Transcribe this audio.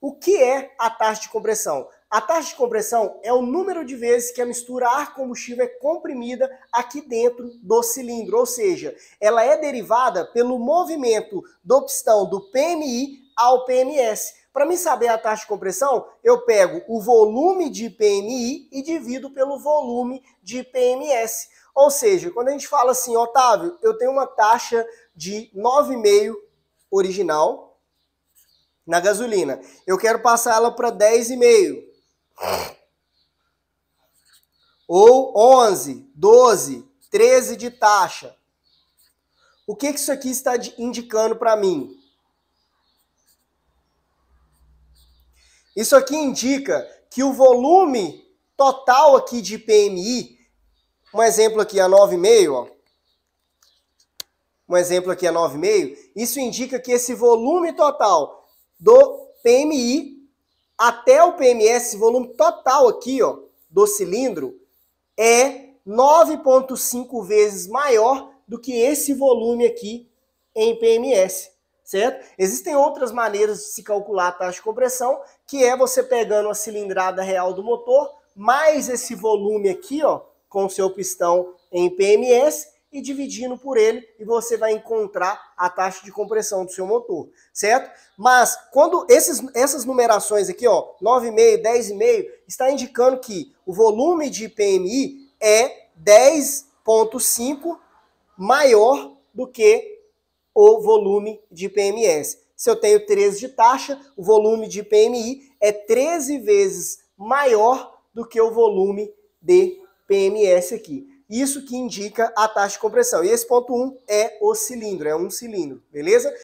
O que é a taxa de compressão? A taxa de compressão é o número de vezes que a mistura ar-combustível é comprimida aqui dentro do cilindro, ou seja, ela é derivada pelo movimento do pistão do PMI ao PMS. Para mim saber a taxa de compressão, eu pego o volume de PMI e divido pelo volume de PMS. Ou seja, quando a gente fala assim, Otávio, eu tenho uma taxa de 9,5 original na gasolina. Eu quero passar ela para 10,5 ou 11, 12, 13 de taxa. O que, que isso aqui está indicando para mim? Isso aqui indica que o volume total aqui de PMI, um exemplo aqui a 9,5, ó. Um exemplo aqui a 9,5, isso indica que esse volume total do PMI até o PMS, volume total aqui, ó, do cilindro, é 9,5 vezes maior do que esse volume aqui em PMS, certo? Existem outras maneiras de se calcular a taxa de compressão, que é você pegando a cilindrada real do motor, mais esse volume aqui, ó, com o seu pistão em PMS, e dividindo por ele e você vai encontrar a taxa de compressão do seu motor, certo? Mas quando esses, essas numerações aqui, ó, 9,5, 10,5, está indicando que o volume de PMI é 10,5 maior do que o volume de PMS. Se eu tenho 13 de taxa, o volume de PMI é 13 vezes maior do que o volume de PMS aqui. Isso que indica a taxa de compressão. E esse ponto 1 é o cilindro, é um cilindro, beleza?